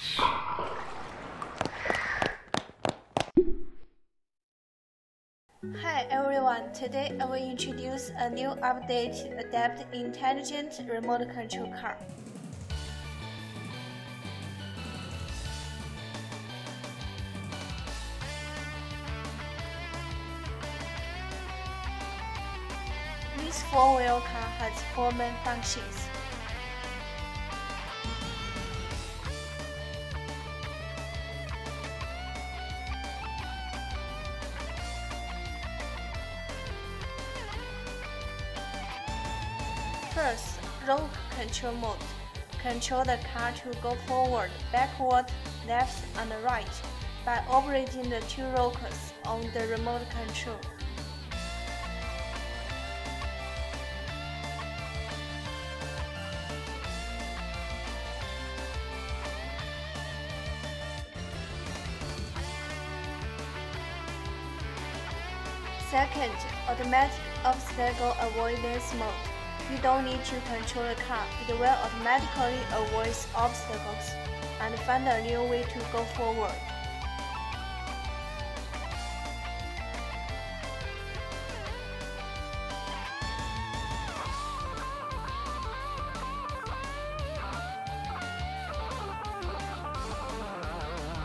Hi everyone, today I will introduce a new update Adeept Intelligent Remote Control Car. This four-wheel car has four main functions. First, road control mode. Control the car to go forward, backward, left, and right by operating the two rockers on the remote control. Second, automatic obstacle avoidance mode. You don't need to control the car, it will automatically avoid obstacles and find a new way to go forward.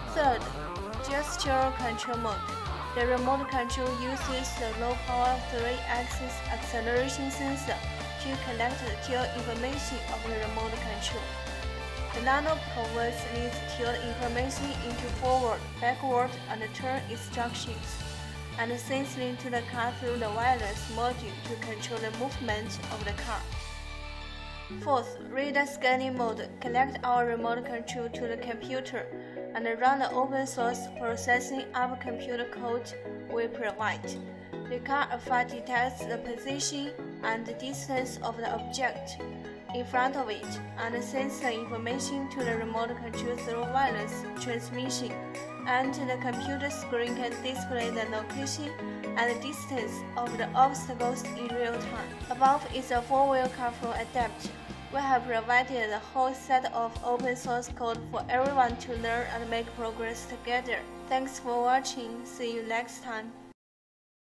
Third, gesture control mode. The remote control uses the low-power 3-axis acceleration sensor to collect the tilt information of the remote control. The nano converts this tilt information into forward, backward, and turn instructions, and sends them to the car through the wireless module to control the movement of the car. Fourth, radar scanning mode. Connect our remote control to the computer and run the open source processing of computer code we provide. The car effect detects the position and the distance of the object in front of it and sends the information to the remote control through wireless transmission. And the computer screen can display the location and distance of the obstacles in real time. Above is a four-wheel car from Adeept. We have provided a whole set of open source code for everyone to learn and make progress together. Thanks for watching. See you next time.